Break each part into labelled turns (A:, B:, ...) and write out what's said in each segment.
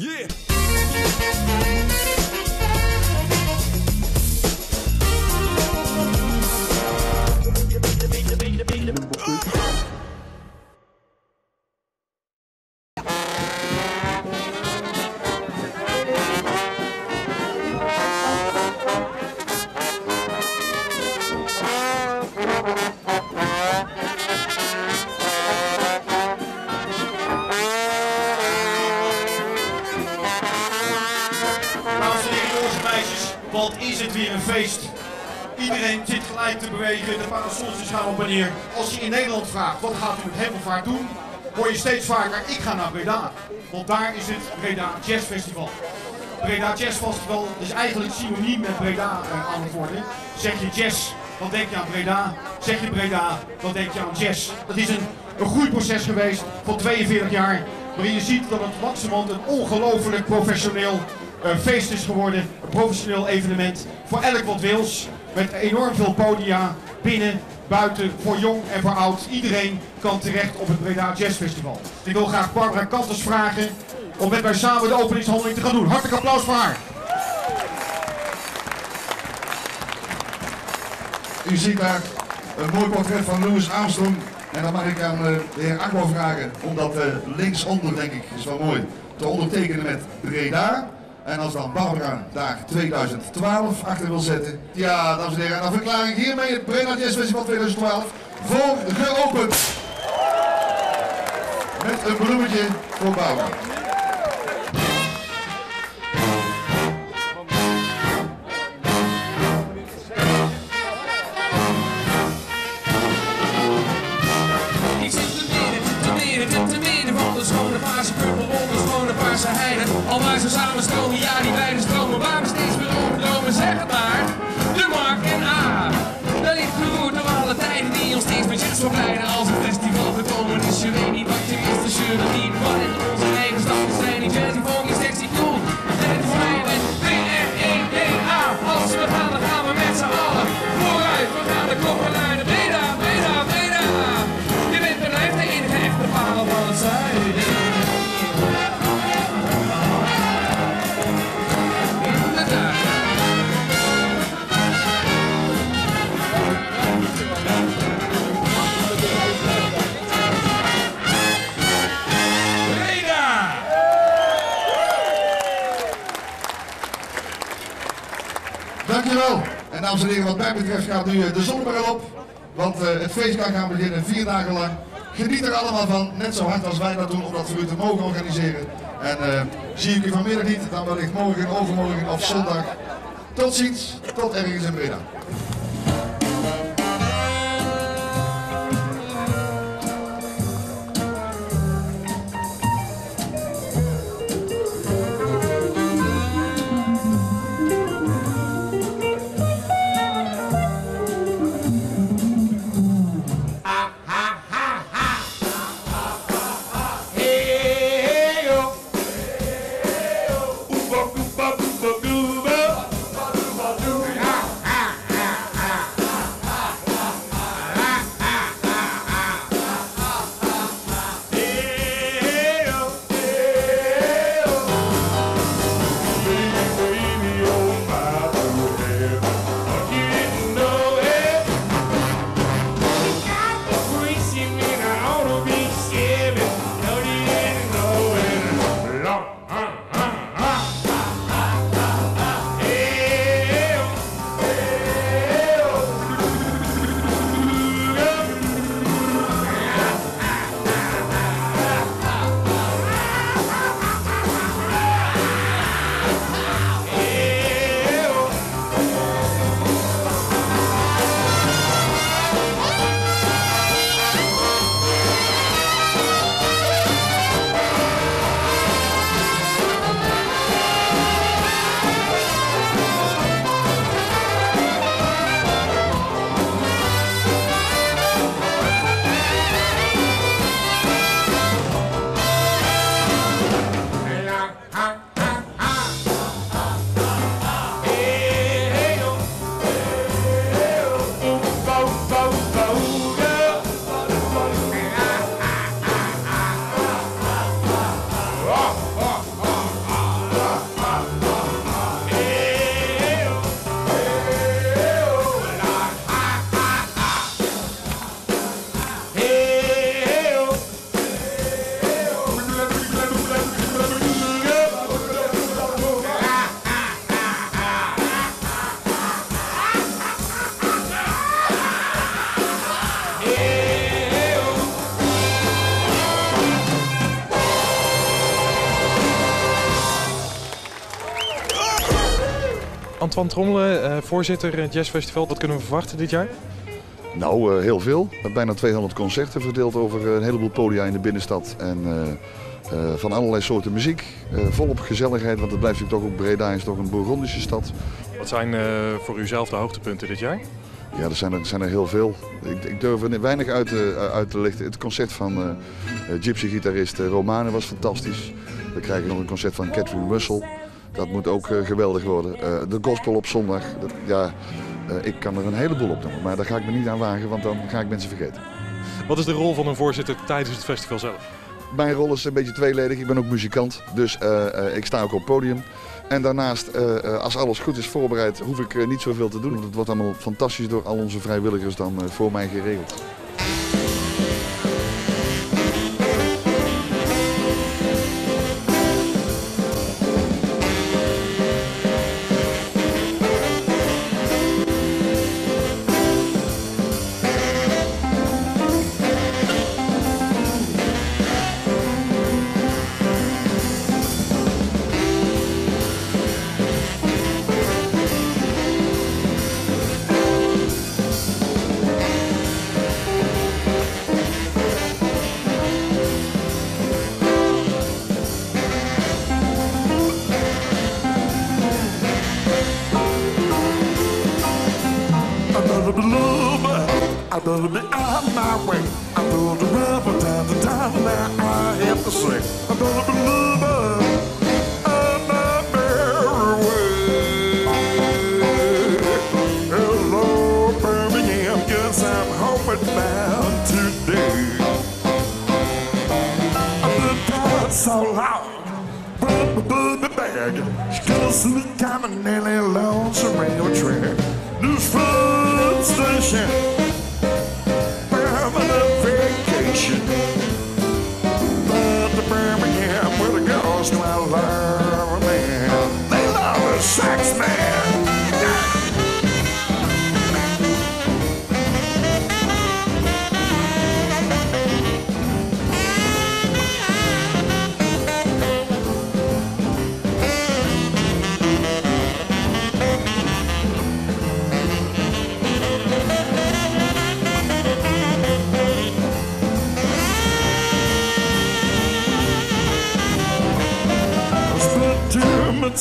A: Yeah.
B: Als je in Nederland vraagt, wat gaat u met Hemelvaart doen? Hoor je steeds vaker, ik ga naar Breda. Want daar is het Breda Jazz Festival. Breda Jazz Festival is eigenlijk synoniem met Breda eh, aan het worden. Zeg je jazz, dan denk je aan Breda. Zeg je Breda, dan denk je aan jazz. Dat is een, een groeiproces geweest van 42 jaar. Waarin je ziet dat het langzamerhand een ongelooflijk professioneel eh, feest is geworden. Een professioneel evenement voor elk wat wils. Met enorm veel podia binnen, buiten, voor jong en voor oud. Iedereen kan terecht op het Breda Jazz Festival. Ik wil graag Barbara Kanters vragen om met mij samen de openingshandeling te gaan doen. Hartelijk applaus voor haar.
C: U ziet daar een mooi portret van Louis Armstrong. En dan mag ik aan eh, de heer Akko vragen om dat eh, linksonder, denk ik, is wel mooi, te ondertekenen met Breda. En als dan Barbara daar 2012 achter wil zetten. Ja, dames en heren, en dan verklaar ik hiermee het Breda Jazz Festival 2012 voor geopend. Met een bloemetje voor Barbara.
D: Wat mij
C: betreft gaat nu eh, de zonnebril op. Want eh, het feest kan gaan beginnen vier dagen lang. Geniet er allemaal van, net zo hard als wij dat doen om dat voor u te mogen organiseren. En eh, zie ik u vanmiddag niet, dan wellicht morgen, overmorgen of zondag. Tot ziens, tot ergens in Breda.
A: Antoine Trommelen, uh, voorzitter het Jazzfestival. Wat kunnen we verwachten dit jaar?
C: Nou, uh, heel veel. Bijna 200 concerten verdeeld over een heleboel podia in de binnenstad. En uh, van allerlei soorten muziek. volop gezelligheid, want het blijft natuurlijk toch ook Breda is toch een Bourgondische stad.
A: Wat zijn voor u zelf de hoogtepunten dit jaar?
C: Ja, er zijn er, zijn er heel veel. Ik, ik durf er weinig uit, te, uit te lichten. Het concert van gypsy-gitarist Romane was fantastisch. We krijgen nog een concert van Catherine Russell. Dat moet ook geweldig worden. de gospel op zondag. Dat, ja, ik kan er een heleboel op doen, maar daar ga ik me niet aan wagen, want dan ga ik mensen vergeten.
A: Wat is de rol van een voorzitter tijdens het festival zelf?
C: Mijn rol is een beetje tweeledig. Ik ben ook muzikant, dus ik sta ook op het podium. En daarnaast, als alles goed is voorbereid, hoef ik niet zoveel te doen. Want het wordt allemaal fantastisch door al onze vrijwilligers dan voor mij geregeld.
E: track. Still through the time and nearly lost the rail track. This front station, permanent vacation.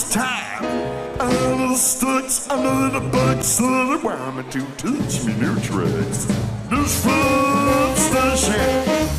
E: it's time. I little sticks, I'm a little bucks, a little rhyme to teach me
A: new tricks. This food station.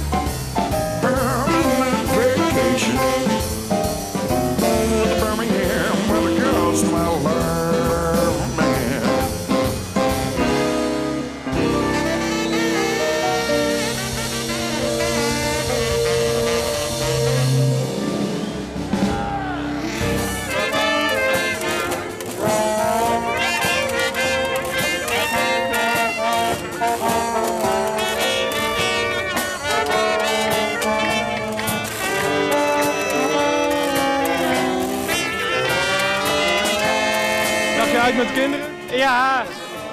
F: Ja,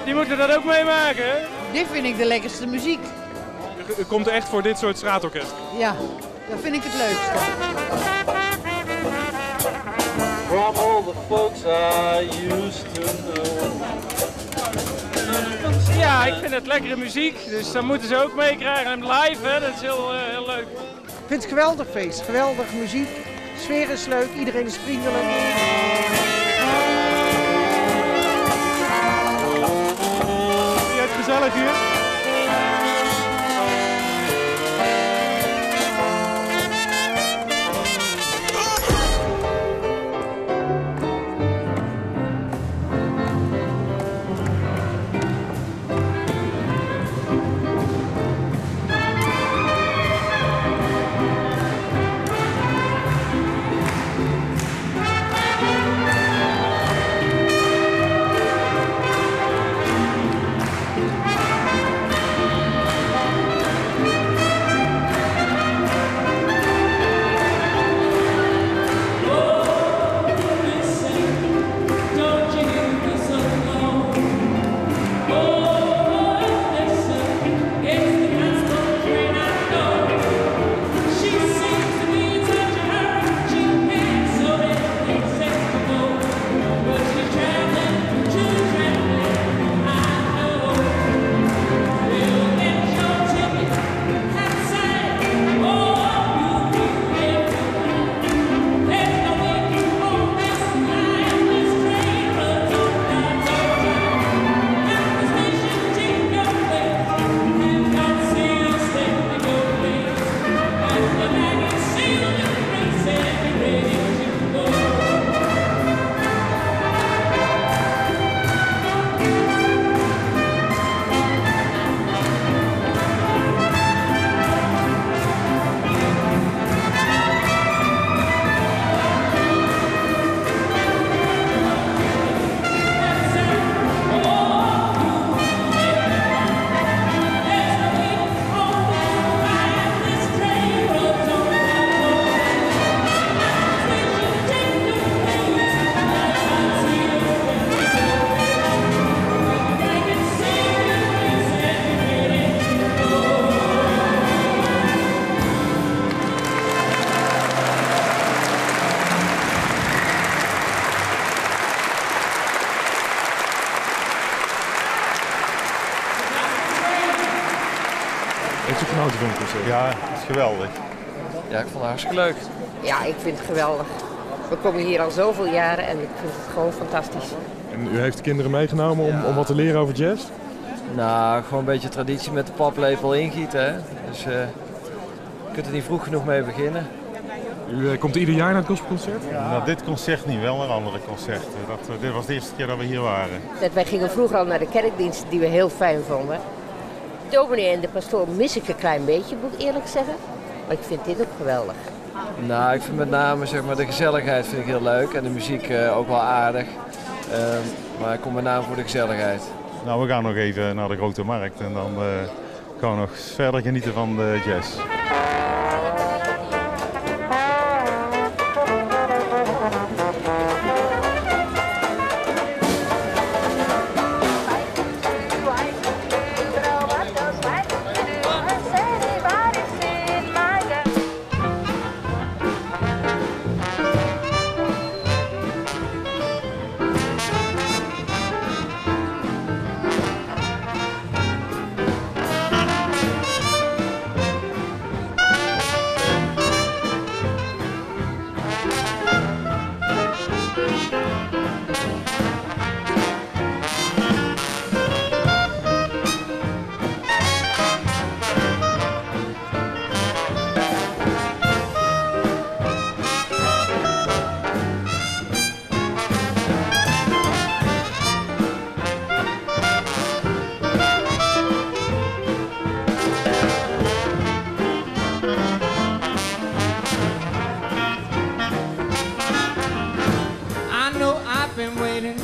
F: die moeten dat ook meemaken.
G: Dit vind ik de lekkerste muziek.
A: U komt echt voor dit soort straatorkest?
G: Ja, dat vind ik het leukste.
H: From all the folks I used to know.
F: Ja, ik vind het lekkere muziek, dus dan moeten ze ook meekrijgen. En live, hè, dat is heel, eh, heel leuk.
I: Ik vind het een geweldig feest, geweldig muziek. De sfeer is leuk, iedereen is vriendelijk.
A: Je het
J: geweldig.
K: Ja, ik vond het hartstikke leuk.
L: Ja, ik vind het geweldig. We komen hier al zoveel jaren en ik vind het gewoon fantastisch.
A: En u heeft de kinderen meegenomen om, om wat te leren over jazz?
K: Nou, gewoon een beetje traditie met de paplepel ingieten. Hè? Dus eh, je kunt er niet vroeg genoeg mee beginnen.
A: U eh, komt ieder jaar naar het gospelconcert?
J: Nou, dit concert niet, wel naar andere concerten. Dat, eh, dit was de eerste keer dat we hier waren.
L: Dat wij gingen vroeger al naar de kerkdienst die we heel fijn vonden. Dominee en de pastoor mis ik een klein beetje, moet ik eerlijk zeggen. Maar ik vind dit ook geweldig.
K: Nou, ik vind met name zeg maar, de gezelligheid vind ik heel leuk en de muziek eh, ook wel aardig. Ehm, maar ik kom met name voor de gezelligheid.
J: Nou, we gaan nog even naar de Grote Markt en dan eh, gaan we nog verder genieten van de jazz.
D: Been waiting.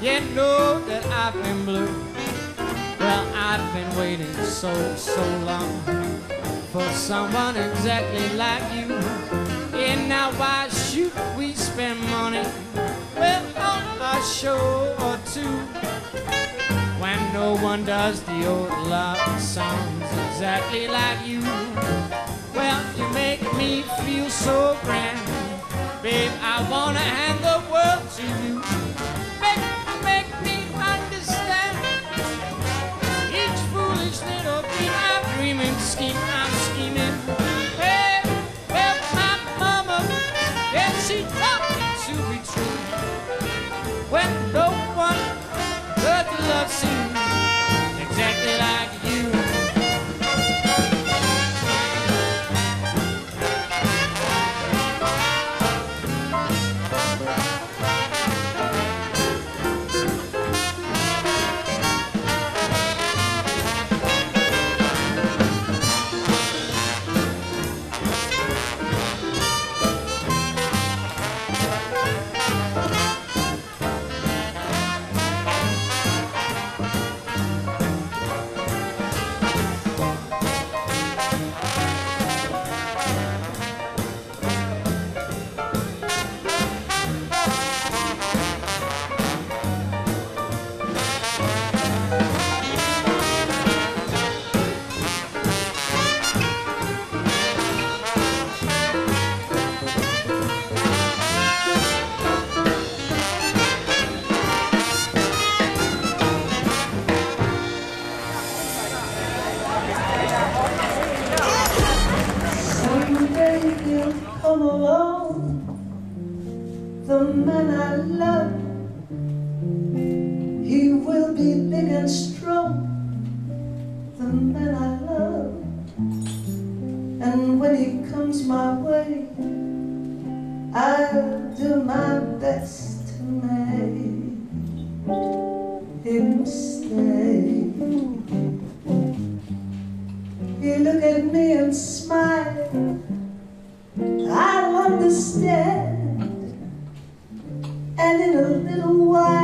D: You know that I've been blue. Well, I've been waiting so, so long for someone exactly like you. And now why should we spend money? Well, on a show or two. When no one does the old love songs exactly like you. Well, you make me feel so grand. Babe, I wanna hand the world to you.
M: In a little while.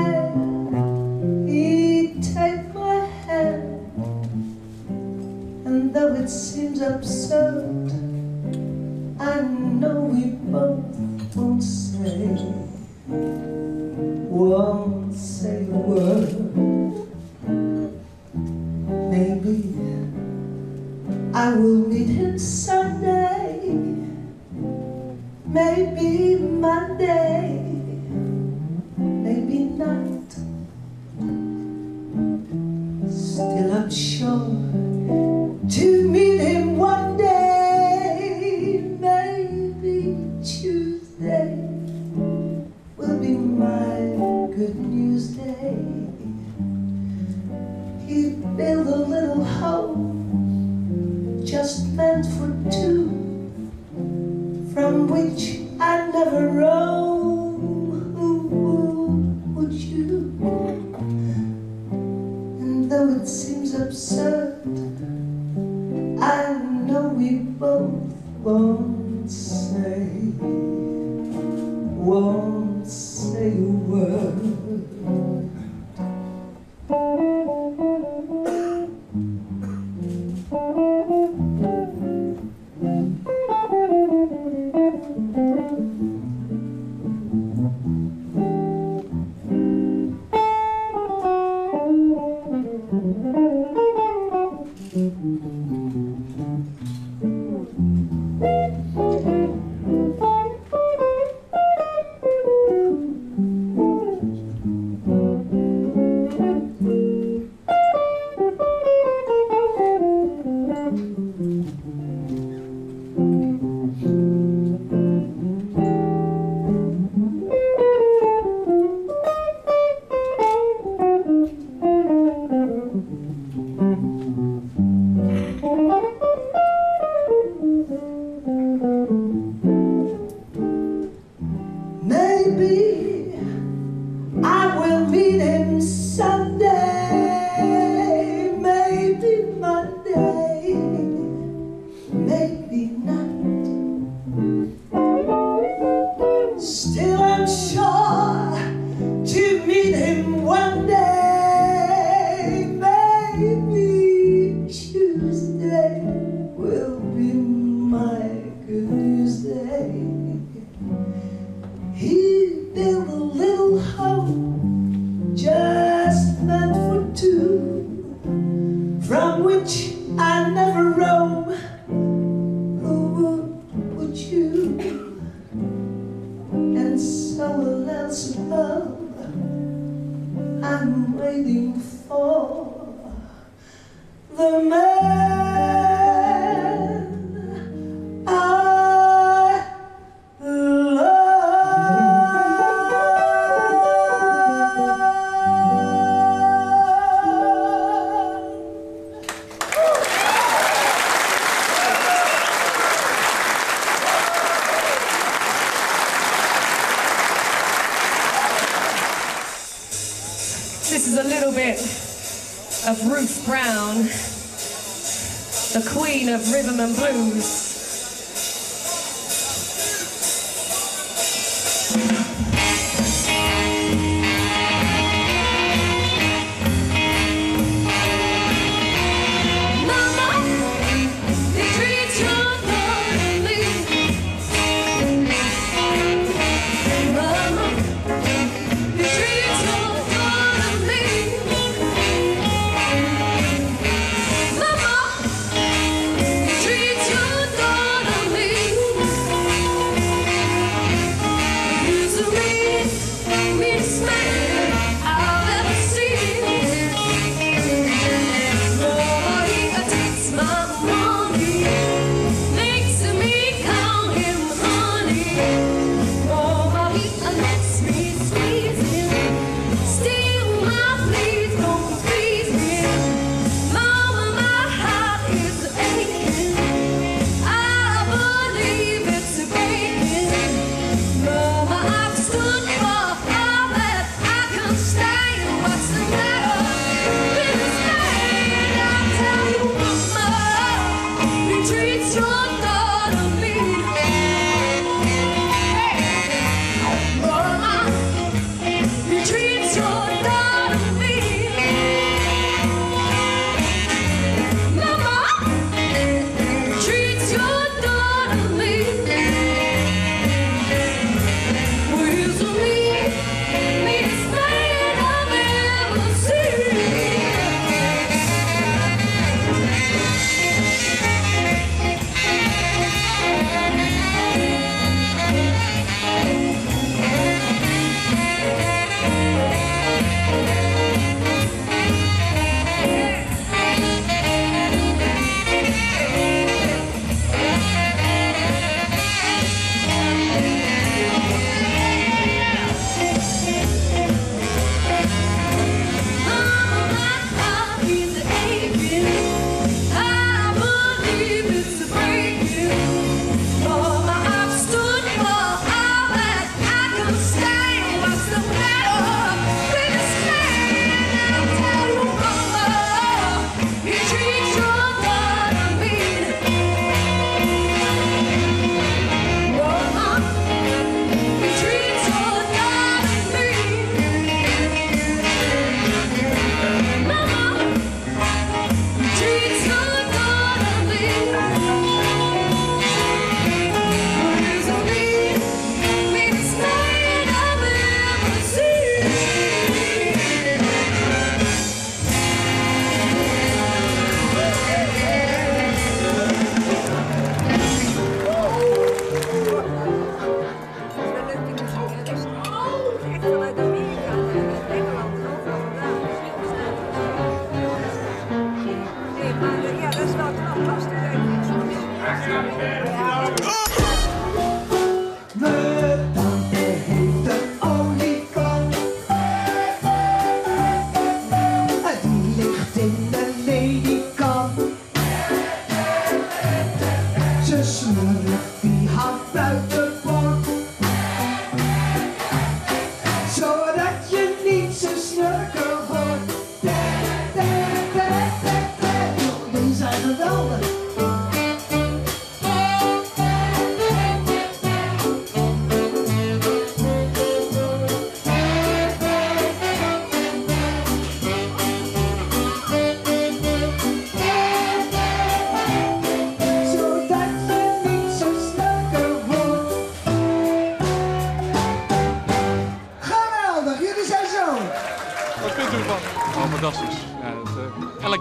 N: world.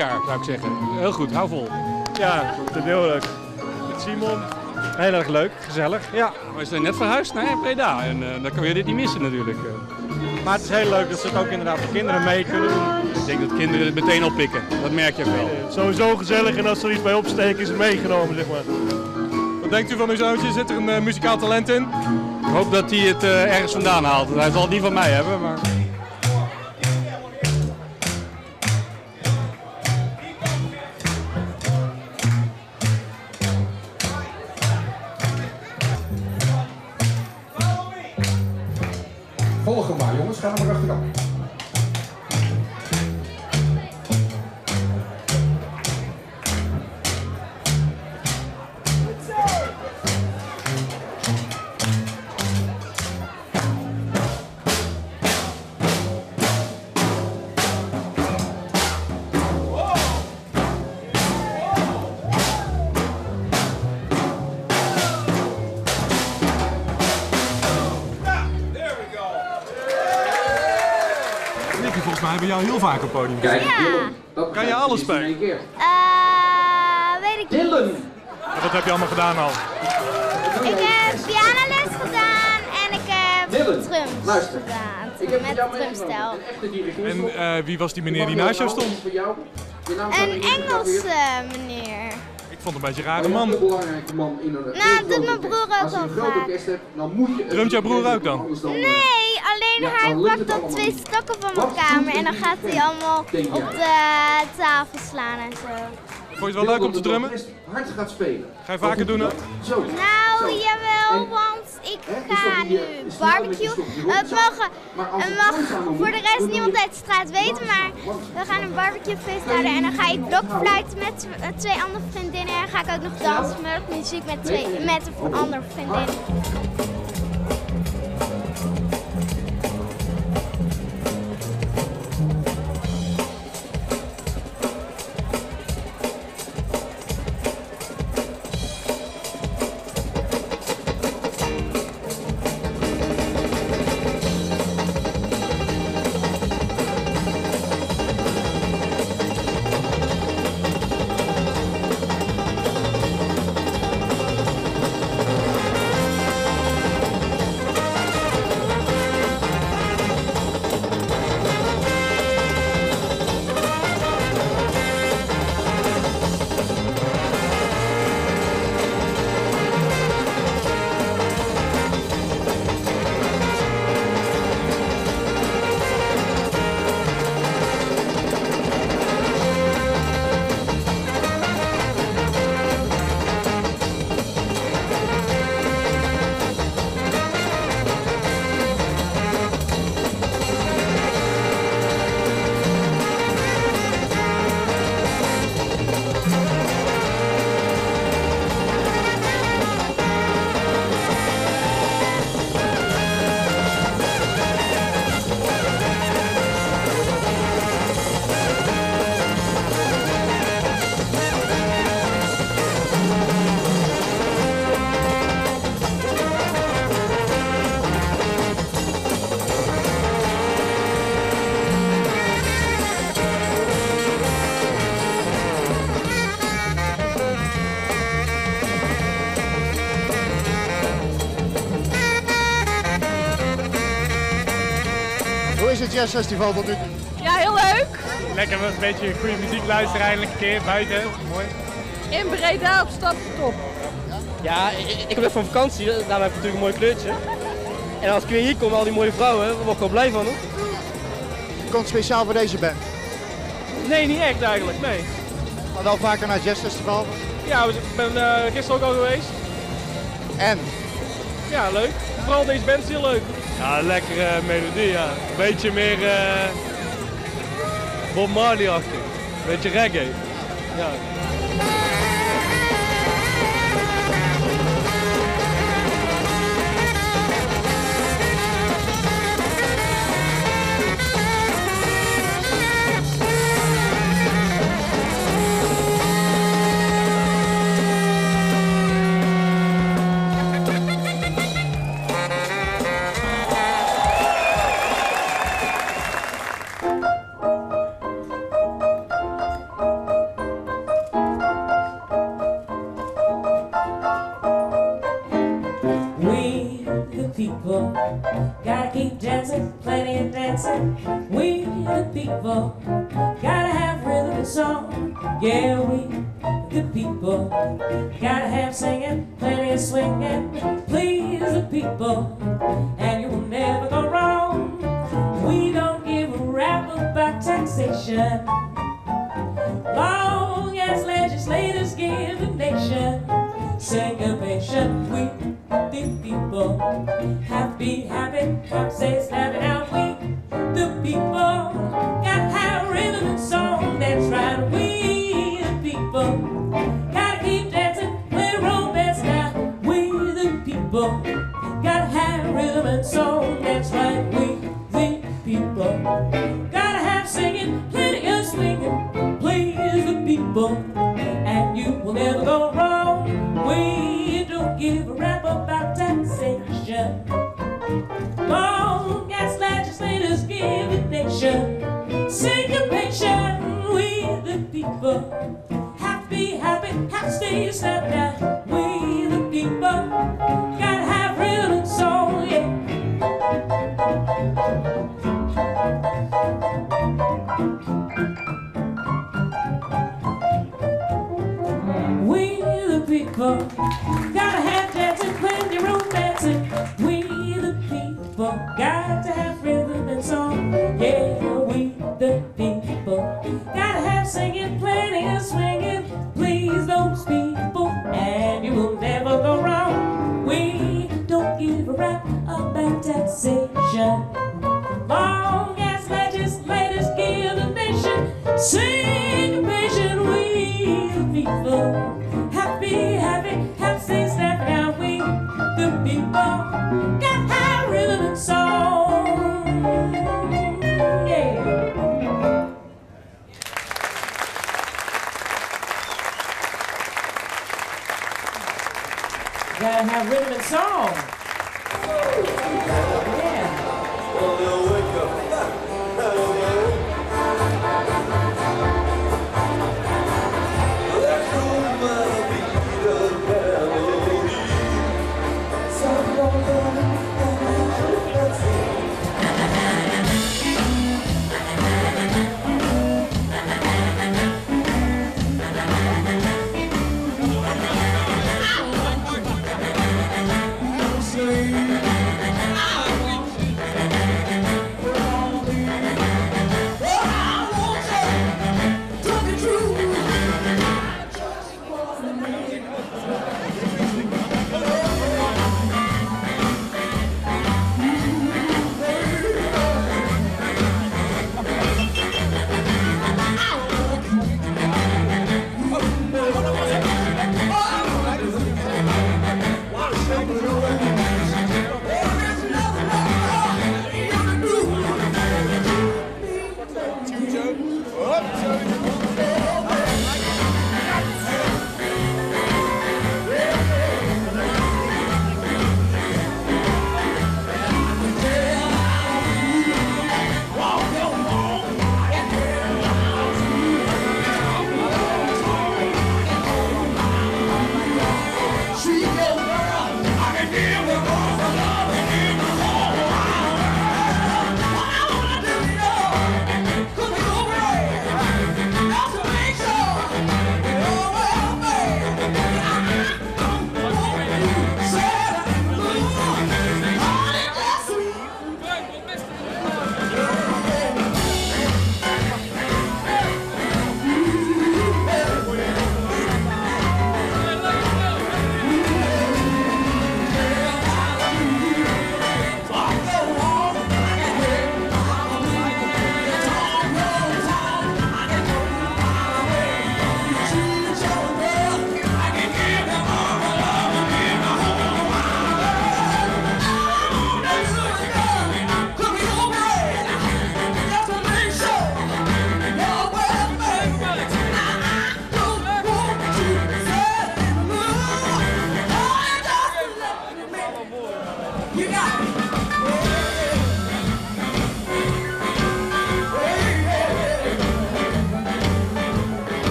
N: Jaar zou ik zeggen. Heel goed, hou vol.
O: Ja, het is heel leuk. Met Simon. Heel erg leuk, gezellig. Ja.
N: We zijn net verhuisd naar Breda en eh, dan kun je dit niet missen natuurlijk.
O: Maar het is heel leuk dat ze het ook inderdaad voor kinderen mee kunnen doen.
N: Ik denk dat kinderen het meteen oppikken. Dat merk je ook wel.
O: Sowieso gezellig en als er iets bij opsteken is het meegenomen, zeg maar.
A: Wat denkt u van uw zoontje? Zit er een eh, muzikaal talent in?
N: Ik hoop dat hij het eh, ergens vandaan haalt. Hij zal het niet van mij hebben, maar...
A: Mij hebben jou heel vaak op het podium gezien. Kan je alles spelen?
P: Eh, weet ik niet.
A: En wat heb je allemaal gedaan al?
P: Ik heb pianoles gedaan en ik heb
A: Dylan,
P: drums
A: luister.
P: gedaan.
A: Ik heb
P: met
A: jou
P: drumstel.
A: En eh, wie was die meneer die naast jou stond?
P: Een Engelse meneer.
A: Ik vond het een beetje een rare man.
B: belangrijke man in een
P: Nou, dat doet mijn broer ook
B: Als je
P: al
B: een groot
P: vaak.
B: orkest hebt, dan moet je...
A: Drumt jouw broer ook dan?
P: Nee, alleen
B: Ja,
P: hij pakt dan twee stokken van mijn kamer en dan gaat hij allemaal op de tafel slaan en zo.
A: Vond je het wel leuk om te drummen?
B: hard gaat spelen.
A: Ga je vaker doen ook?
B: Zo.
P: Nou, jawel, want ik ga nu barbecue. Het mogen, het mag voor de rest niemand uit de straat weten, maar we gaan een barbecuefeest houden en dan ga ik blokfluiten met eh, twee andere vriendinnen en ga ik ook nog dansen met muziek met, twee, met een andere vriendin.
Q: Jazzfestival tot nu toe?
F: Ja, heel leuk.
O: Lekker een beetje goede muziek luisteren eindelijk een keer buiten. Mooi.
F: In Breda op staptop.
R: Ja, ik, ik ben net van vakantie, daarom heb ik natuurlijk een mooi kleurtje. En als ik weer hier kom, al die mooie vrouwen, daar word ik wel blij van hoor.
Q: Je komt speciaal voor deze band.
F: Nee, niet echt eigenlijk, nee.
Q: Maar wel vaker naar het jazzfestival.
F: Ja, we- ik ben eh, gisteren ook al geweest.
Q: En?
F: Ja, leuk. Vooral deze band is heel leuk.
O: Ja, lekkere melodie, ja. Een beetje meer eh Bob Marley-achtig. Beetje reggae. Ja.
S: Yeah. But Happy, happy, happy stay at that. have rhythm and song. Joe. Up, Joe.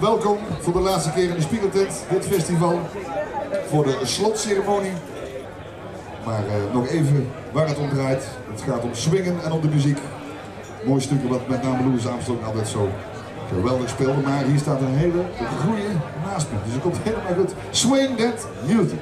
C: Welkom voor de laatste keer in de Spiegeltent, dit festival, voor de slotceremonie. Maar uh, nog even waar het om draait. Het gaat om swingen en om de muziek. Mooi stukje wat met name Louis Armstrong altijd zo geweldig speelde. Maar hier staat een hele groeie naast dus het komt helemaal goed. Swing that music.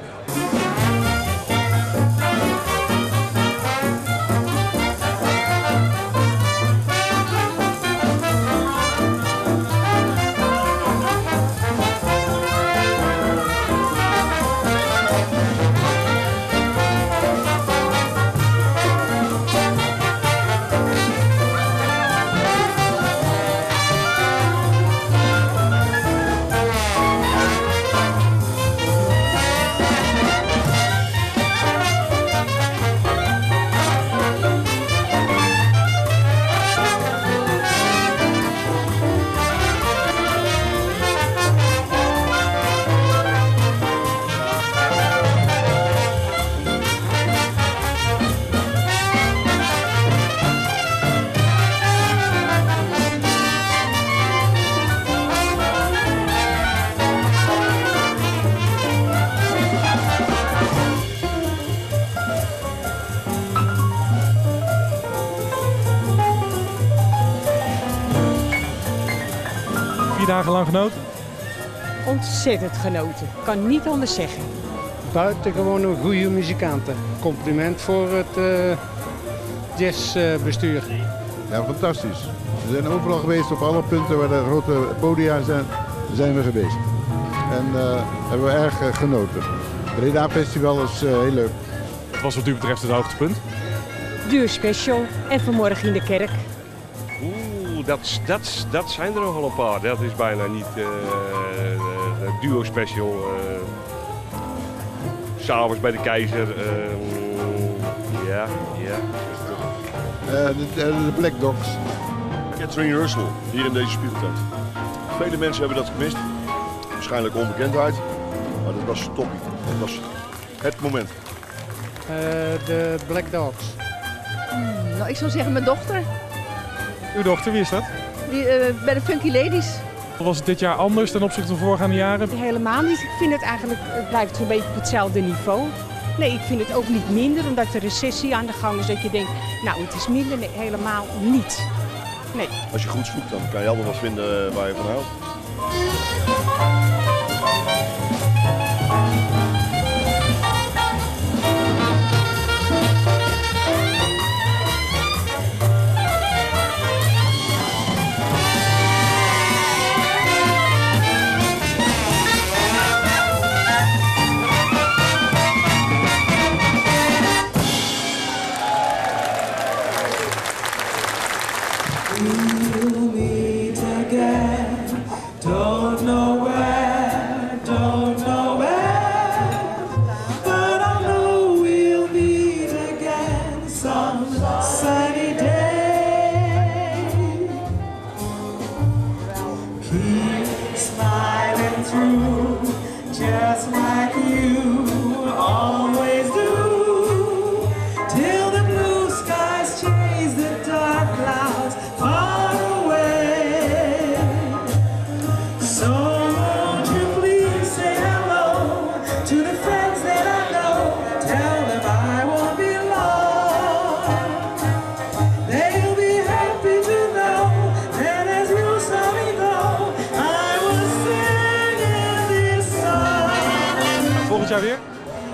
A: Genoten?
T: Ontzettend genoten. Kan niet anders zeggen.
U: Buitengewoon een goede muzikanten. Compliment voor het eh, jazzbestuur.
V: Ja, fantastisch. We zijn overal geweest, op alle punten waar de grote podia zijn, zijn we geweest. En eh, hebben we erg eh, genoten. Het Breda Festival is eh, heel leuk.
A: Wat was wat u betreft het hoogtepunt?
T: Duur special en vanmorgen in de kerk.
W: Dat, dat, dat zijn er nogal een paar. Dat is bijna niet eh de duo special. eh S'avonds bij de keizer. eh, ja, ja.
V: Eh, de, Black Dogs.
X: Catherine Russell, hier in deze speeltuin. Vele mensen hebben dat gemist. Waarschijnlijk onbekendheid. Maar dat was toppie. Dat was het moment.
U: Eh, de Black Dogs.
G: Nou, ik zou zeggen mijn dochter.
A: Uw dochter, wie is dat?
G: Die, eh, bij de Funky Ladies.
A: Was het dit jaar anders ten opzichte van voorgaande jaren?
T: Helemaal niet. Ik vind het eigenlijk, het blijft zo'n beetje op hetzelfde niveau. Nee, ik vind het ook niet minder, omdat de recessie aan de gang is. Dat je denkt, nou het is minder. Nee, helemaal niet. Nee.
X: Als je goed zoekt, dan kan je altijd wat vinden eh, waar je van houdt.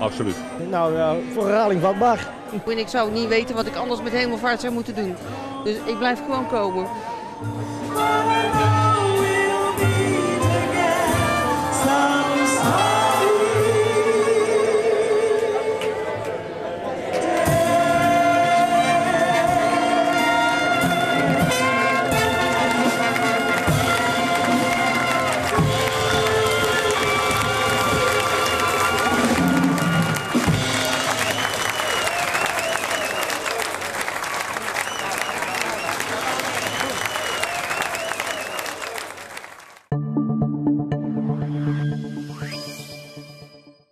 W: Absoluut.
I: Nou ja, voor herhaling vatbaar.
G: En ik zou niet weten wat ik anders met hemelvaart zou moeten doen. Dus ik blijf gewoon komen.